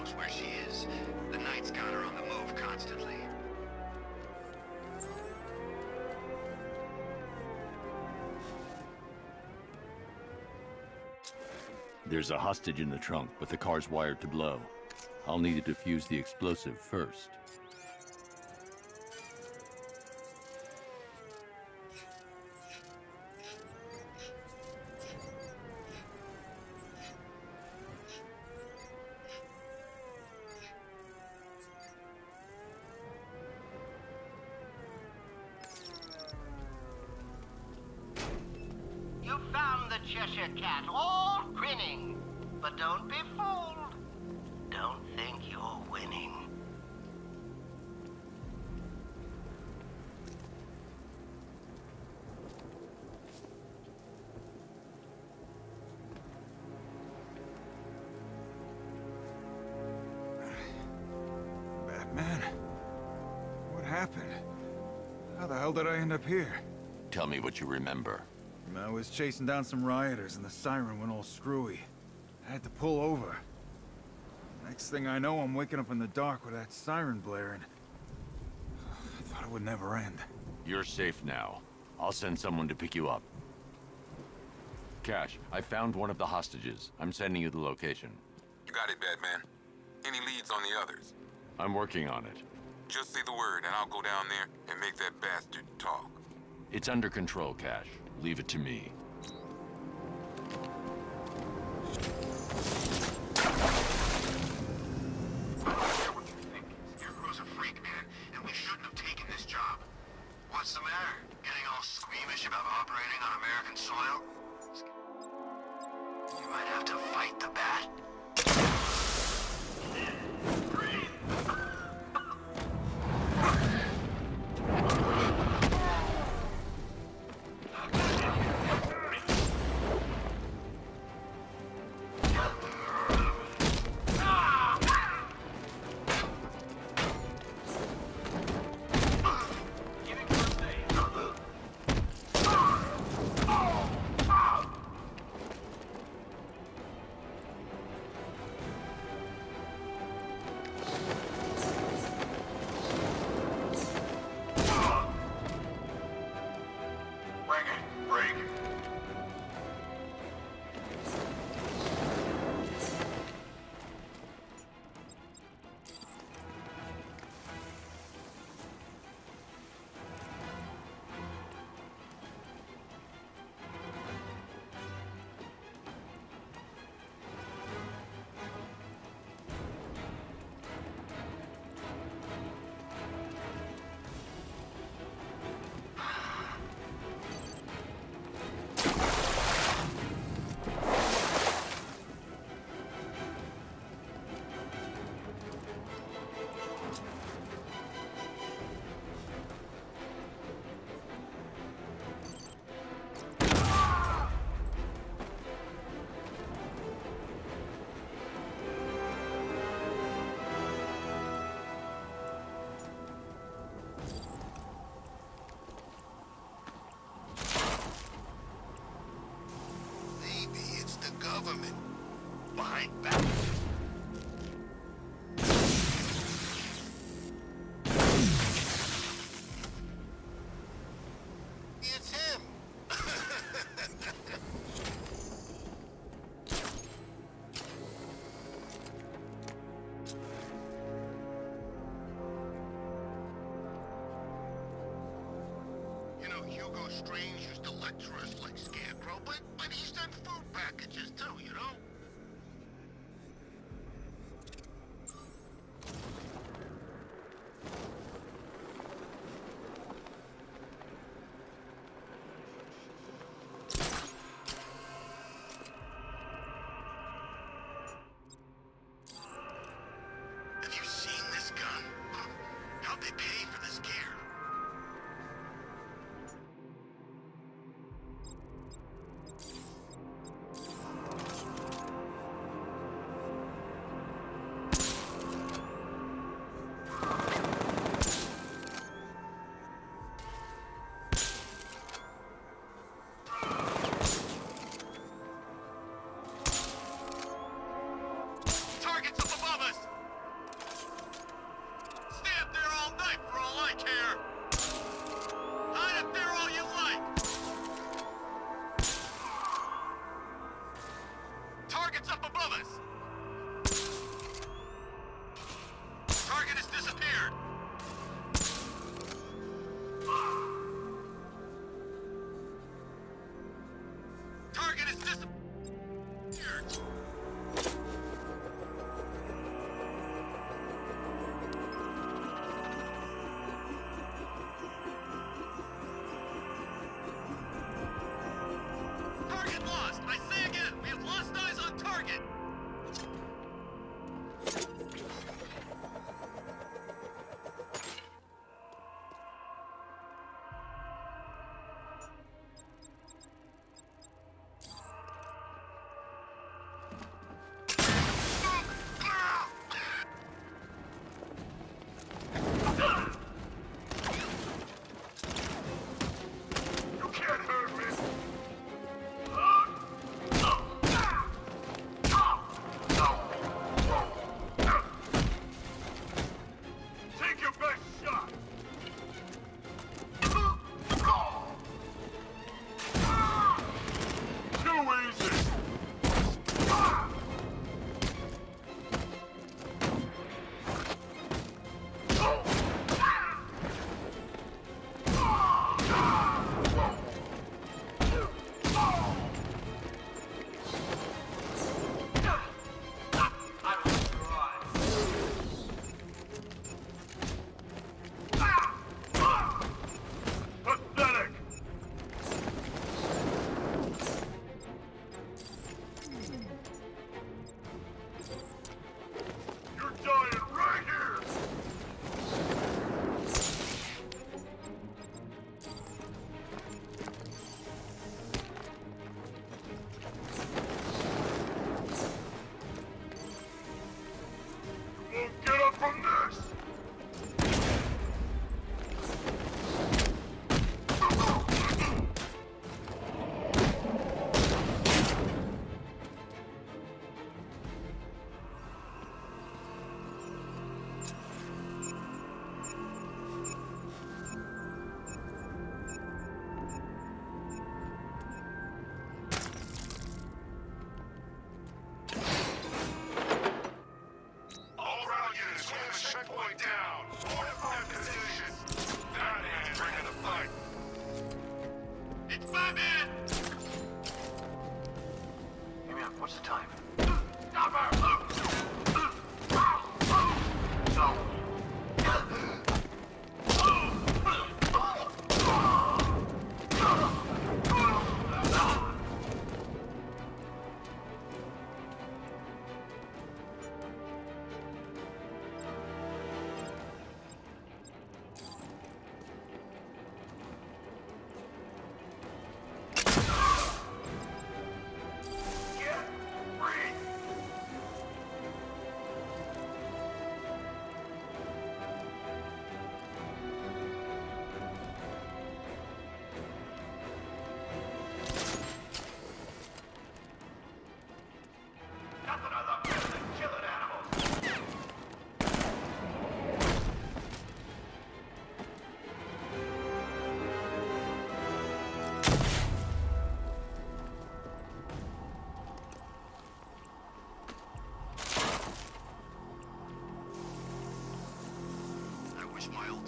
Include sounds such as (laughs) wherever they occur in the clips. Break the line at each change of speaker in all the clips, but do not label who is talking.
knows where she is. The Knight's got her on the move constantly.
There's a hostage in the trunk, but the car's wired to blow. I'll need to defuse the explosive first.
Happened? How the hell did I end up here?
Tell me what you remember.
I was chasing down some rioters and the siren went all screwy. I had to pull over. Next thing I know, I'm waking up in the dark with that siren blaring. I thought it would never end.
You're safe now. I'll send someone to pick you up. Cash, I found one of the hostages. I'm sending you the location.
You got it, Batman. Any leads on the others?
I'm working on it.
Just say the word and I'll go down there and make that bastard talk.
It's under control, Cash. Leave it to me.
Scarecrow's a freak, man, and we shouldn't have taken this job. What's the matter? Getting all squeamish about operating on American soil? You might have to fight the bat. Behind Batman. It's him. (laughs) You know, Hugo Strange used to lecture us like Scarecrow, but, but he sent food packages too, you know? How'd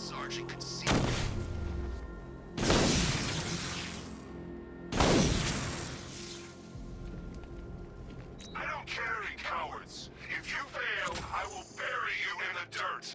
Sergeant could see. I don't carry cowards. If you fail, I will bury you in the dirt.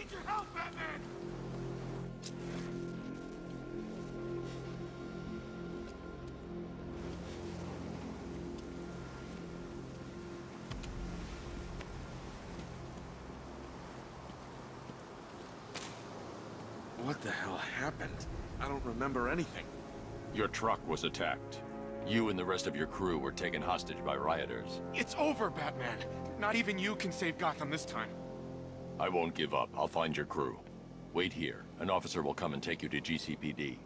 need your help, Batman!
What the hell happened? I don't remember anything.
Your truck was attacked. You and the rest of your crew were taken hostage by rioters.
It's over, Batman. Not even you can save Gotham this time.
I won't give up. I'll find your crew. Wait here. An officer will come and take you to GCPD.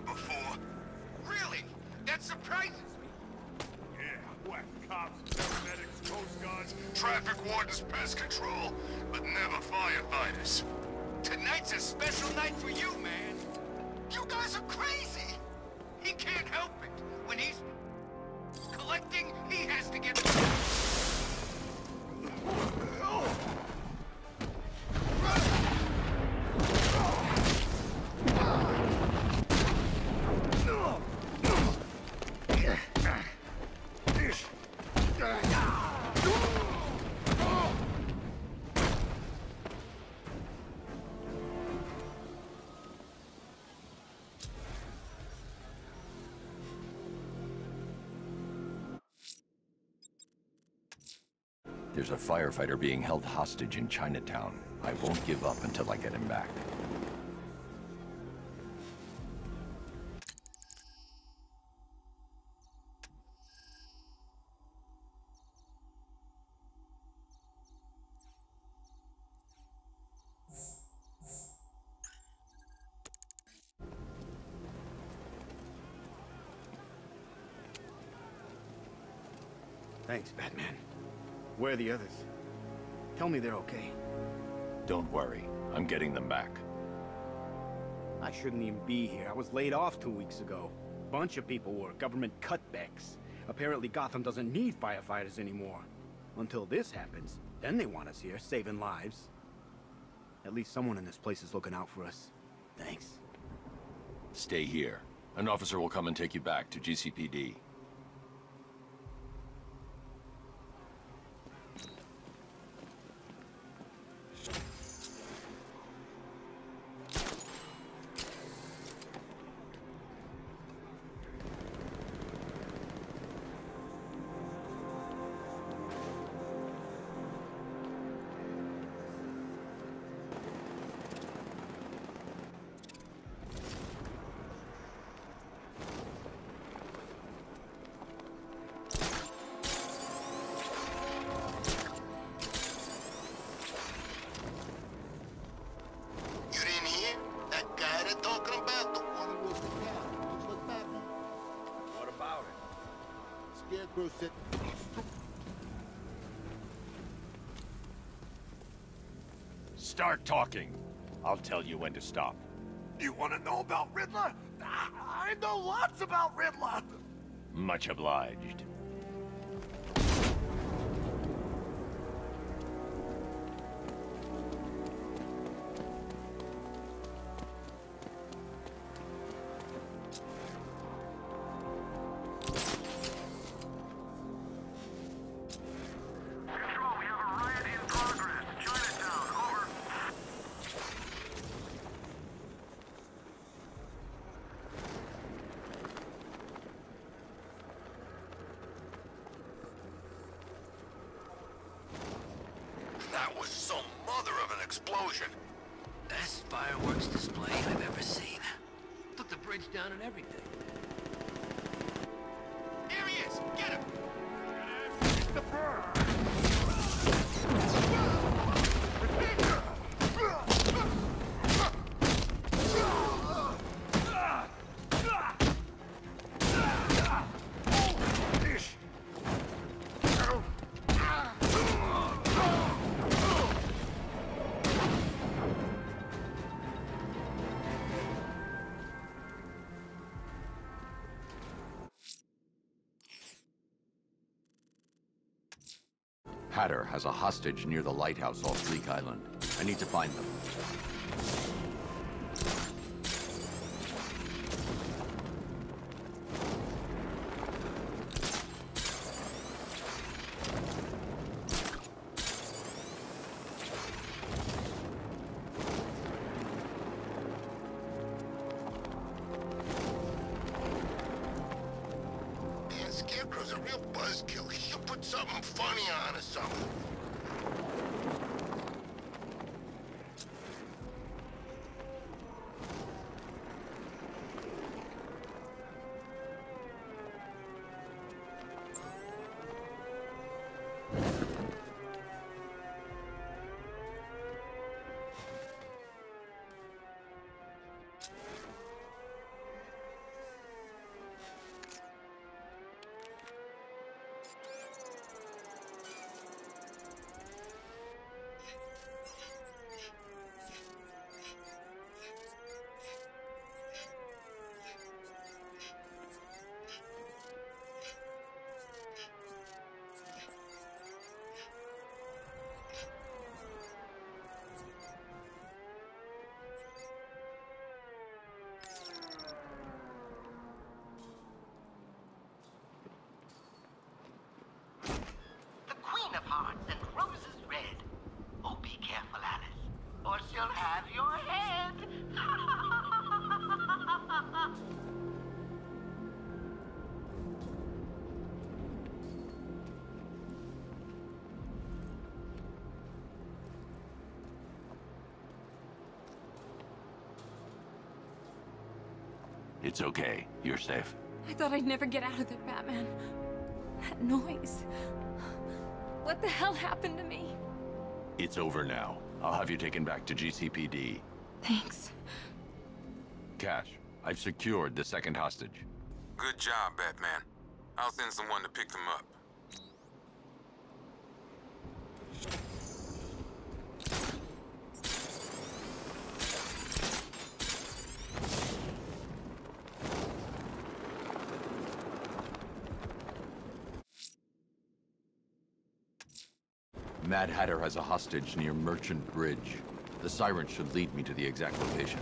Before. Really? That surprises me. Yeah, whack cops, paramedics, coast guards, traffic wardens, pest control, but never firefighters. Tonight's a special night for you, man. You guys are crazy.
There's a firefighter being held hostage in Chinatown. I won't give up until I get him back.
Thanks, Batman. Where are the others? Tell me they're okay.
Don't worry. I'm getting them back.
I shouldn't even be here. I was laid off two weeks ago. Bunch of people were. Government cutbacks. Apparently Gotham doesn't need firefighters anymore. Until this happens, then they want us here, saving lives. At least someone in this place is looking out for us. Thanks.
Stay here. An officer will come and take you back to GCPD. Start talking. I'll tell you when to stop.
You want to know about Riddler? I know lots about Riddler.
Much obliged. Hatter has a hostage near the lighthouse off Bleak Island. I need to find them.
Something funny on or something.
It's okay. You're safe.
I thought I'd never get out of there, Batman. That noise. What the hell happened to me?
It's over now. I'll have you taken back to GCPD.
Thanks.
Cash, I've secured the second hostage.
Good job, Batman. I'll send someone to pick them up.
Mad Hatter has a hostage near Merchant Bridge. The siren should lead me to the exact location.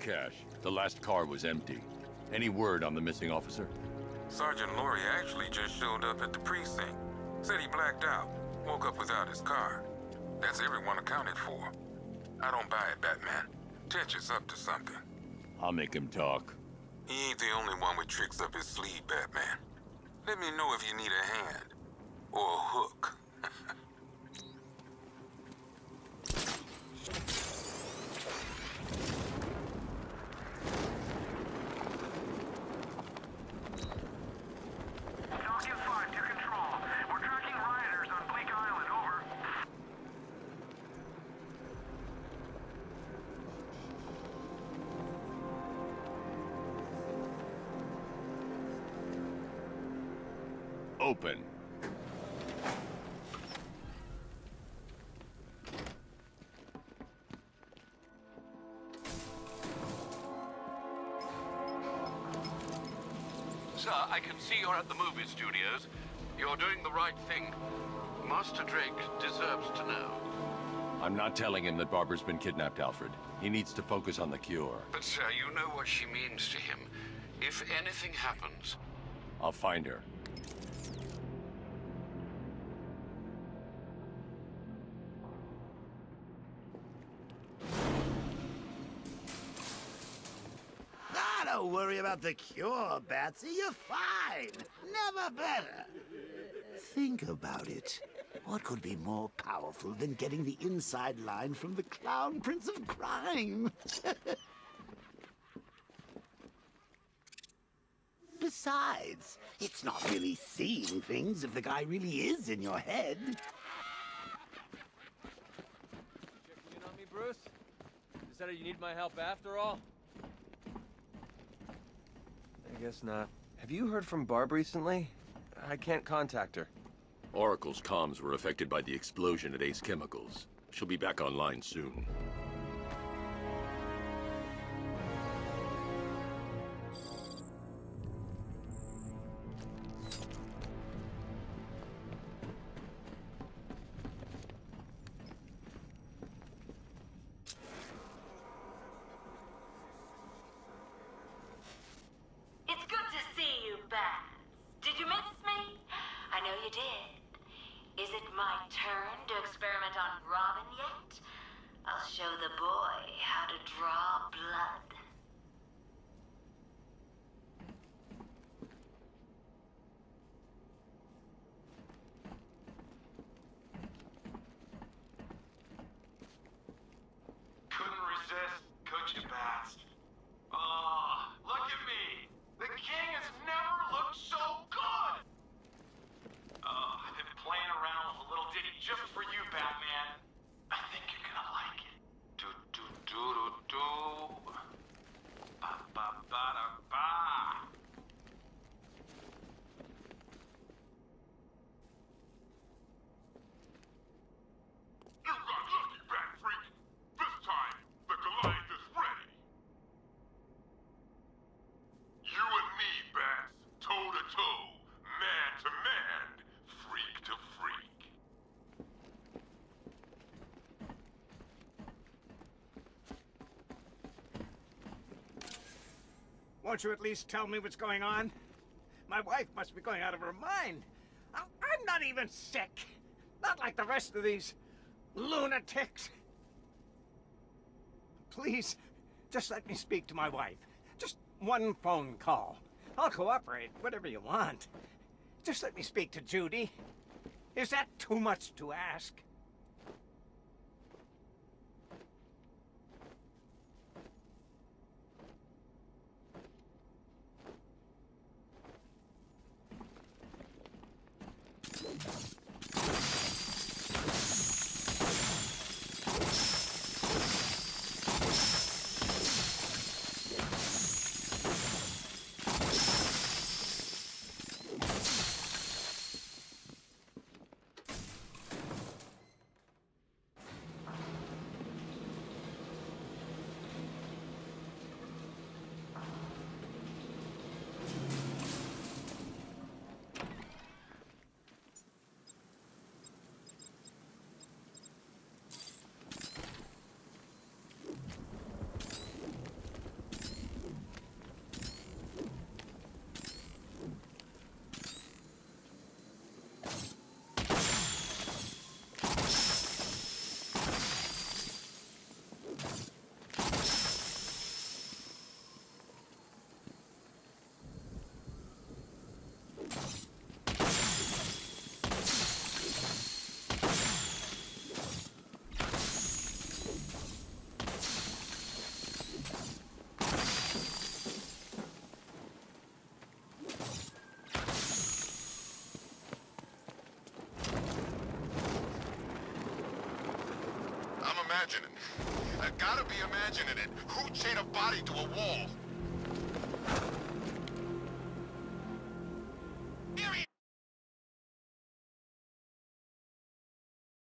Cash, the last car was empty. Any word on the missing officer?
Sergeant Laurie actually just showed up at the precinct. Said he blacked out. Woke up without his car. That's everyone accounted for. I don't buy it, Batman. Tetch is up to something.
I'll make him talk.
He ain't the only one with tricks up his sleeve, Batman. Let me know if you need a hand. Or a hook.
Open.
Sir, I can see you're at the movie studios. You're doing the right thing. Master Drake deserves to know.
I'm not telling him that Barbara's been kidnapped, Alfred. He needs to focus on the cure.
But, sir, you know what she means to him. If anything happens,
I'll find her.
Worry about the cure, Batsy. You're fine. Never better. Think about it. What could be more powerful than getting the inside line from the Clown Prince of Crime? (laughs) Besides, it's not really seeing things if the guy really is in your head.
You know me, Bruce? Decided you need my help after all?
I guess not. Have you heard from Barb recently? I can't contact her.
Oracle's comms were affected by the explosion at Ace Chemicals. She'll be back online soon.
Show the boy how to draw blood.
Couldn't resist, could you, Bats? Ah, look at me. The king has never looked so good. Oh, I've been playing around with a little ditty just for you, Batman. I think you're gonna like it. Do do do do do. Ba ba ba da ba.
You got lucky, Bat Freak. This time, the Goliath is ready. You and me, Bats, toe to toe, man to man, freak to freak.
Won't you at least tell me what's going on? My wife must be going out of her mind. I'm not even sick. Not like the rest of these lunatics. Please, just let me speak to my wife. Just one phone call. I'll cooperate, whatever you want. Just let me speak to Judy. Is that too much to ask?
Imagining. I gotta be imagining it. Who chained a body to a wall?